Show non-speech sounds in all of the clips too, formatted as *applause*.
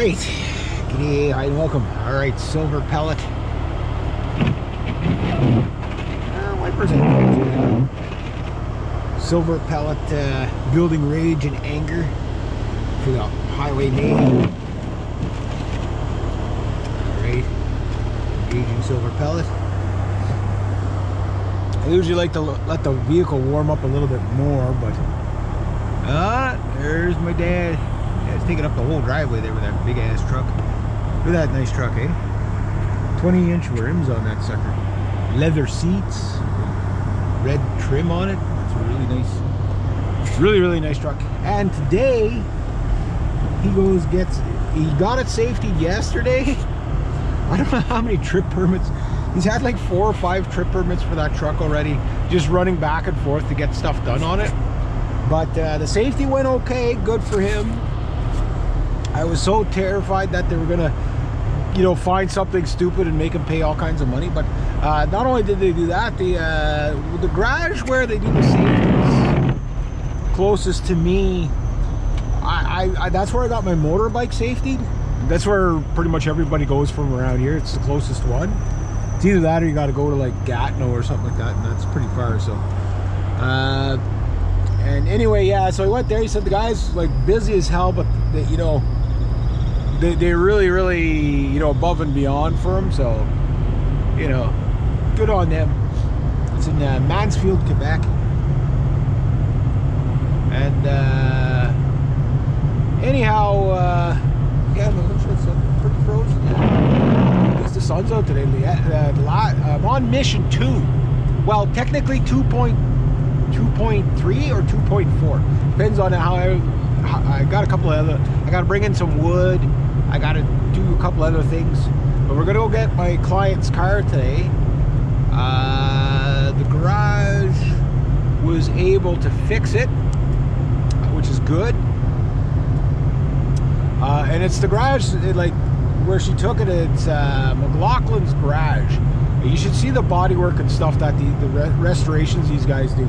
right. G'day, hi and welcome. All right, silver pellet. Uh, wipers and Silver pellet uh, building rage and anger for the highway main. All right, engaging silver pellet. I usually like to let the vehicle warm up a little bit more, but ah, there's my dad. It's taking up the whole driveway there with that big ass truck. Look at that nice truck, eh? 20 inch rims on that sucker. Leather seats, red trim on it. It's a really nice, really, really nice truck. And today, he goes, gets, he got it safety yesterday. *laughs* I don't know how many trip permits. He's had like four or five trip permits for that truck already, just running back and forth to get stuff done on it. But uh, the safety went okay, good for him. I was so terrified that they were gonna, you know, find something stupid and make him pay all kinds of money. But uh, not only did they do that, the uh, the garage where they do the safeties closest to me, I, I, I that's where I got my motorbike safety. That's where pretty much everybody goes from around here. It's the closest one. It's either that or you got to go to like Gatineau or something like that, and that's pretty far. So. Uh, and anyway, yeah, so I went there. He said the guy's like busy as hell, but you know, they, they're really, really, you know, above and beyond for him. So, you know, good on them. It's in uh, Mansfield, Quebec. And uh, anyhow, uh, yeah, the looks like it's pretty frozen. Yeah. Least the sun's out today. Uh, I'm on mission two. Well, technically 2.2.3 or 2.4. Depends on how I, I got a couple of other. I got to bring in some wood. I got to do a couple other things. But we're gonna go get my client's car today. Uh, the garage was able to fix it, which is good. Uh, and it's the garage, it, like where she took it. It's uh, McLaughlin's garage. You should see the bodywork and stuff that the, the re restorations these guys do.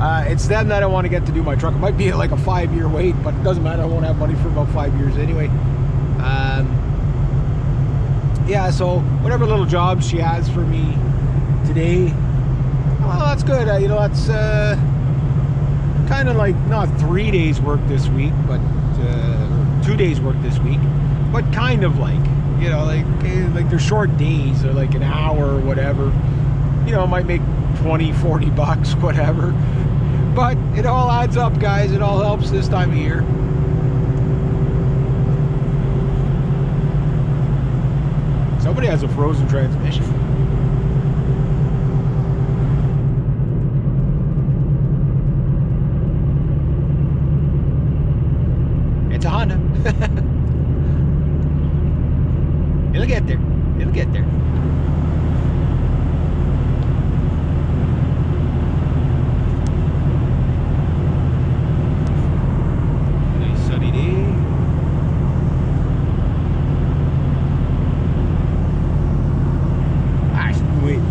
Uh, it's them that I want to get to do my truck. It might be like a five year wait, but it doesn't matter. I won't have money for about five years anyway. Um, yeah, so whatever little job she has for me today, well, that's good. Uh, you know, that's uh, kind of like not three days work this week, but uh, two days work this week, but kind of like, you know, like like they're short days or like an hour or whatever. You know, might make 20, 40 bucks, *laughs* whatever. But it all adds up, guys. It all helps this time of year. Somebody has a frozen transmission. It's a Honda. *laughs* It'll get there. It'll get there. Nice sunny day. Ah, she's been waiting.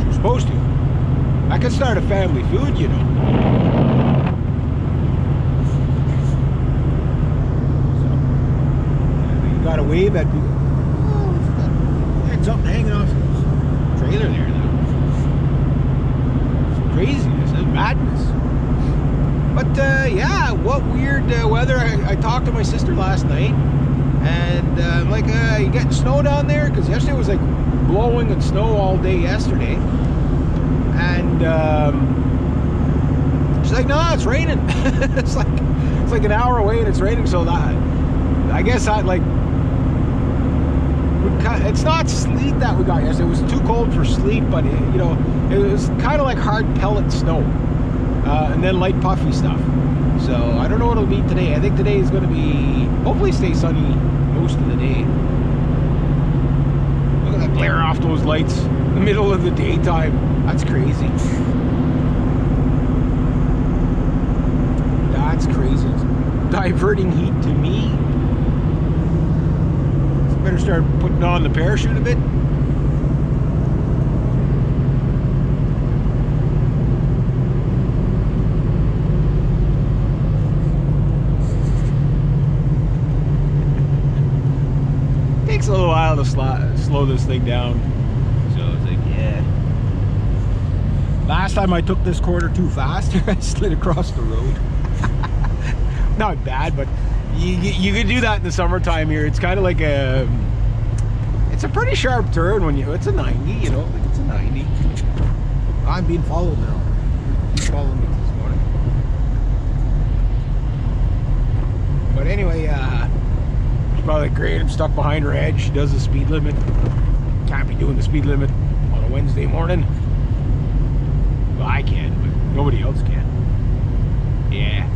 She was supposed to. I could start a family food, you know. So, you got a wave at. Oh, had something hanging off the trailer there now. It's craziness, it's madness. But uh, yeah, what weird uh, weather. I, I talked to my sister last night, and uh, I'm like, uh, you getting snow down there? Because yesterday was like blowing and snow all day yesterday. And um, she's like, no, it's raining. *laughs* it's like it's like an hour away and it's raining. So that I guess I like. It's not sleet that we got yesterday. It was too cold for sleet, but it, you know, it was kind of like hard pellet snow, uh, and then light puffy stuff. So I don't know what it'll be today. I think today is going to be hopefully stay sunny most of the day. Glare off those lights in the middle of the daytime. That's crazy. That's crazy. Diverting heat to me. Better start putting on the parachute a bit. Takes a little while to slow, slow this thing down. So it's like, yeah. Last time I took this corner too fast, *laughs* I slid across the road. *laughs* Not bad, but you, you could do that in the summertime here. It's kind of like a, it's a pretty sharp turn when you, it's a 90, you know, like it's a 90. I'm being followed now. He's following me this morning. But anyway, uh, probably great. I'm stuck behind her edge. She does the speed limit. Can't be doing the speed limit on a Wednesday morning. Well, I can, but nobody else can. Yeah.